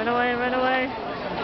Run away, run away.